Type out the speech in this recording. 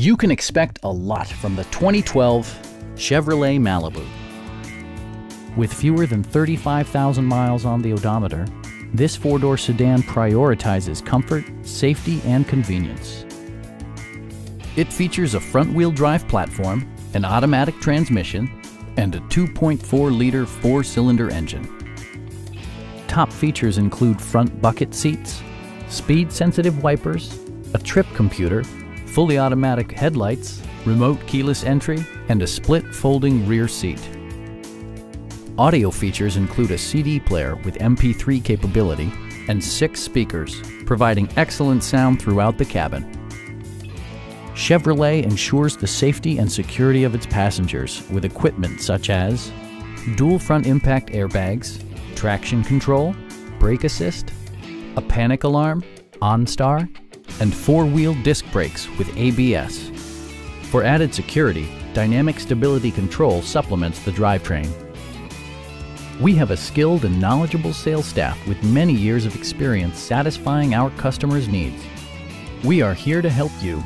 You can expect a lot from the 2012 Chevrolet Malibu. With fewer than 35,000 miles on the odometer, this four-door sedan prioritizes comfort, safety, and convenience. It features a front-wheel drive platform, an automatic transmission, and a 2.4-liter four-cylinder engine. Top features include front bucket seats, speed-sensitive wipers, a trip computer, fully automatic headlights, remote keyless entry, and a split folding rear seat. Audio features include a CD player with MP3 capability and six speakers, providing excellent sound throughout the cabin. Chevrolet ensures the safety and security of its passengers with equipment such as dual front impact airbags, traction control, brake assist, a panic alarm, OnStar, and four-wheel disc brakes with ABS. For added security, Dynamic Stability Control supplements the drivetrain. We have a skilled and knowledgeable sales staff with many years of experience satisfying our customers' needs. We are here to help you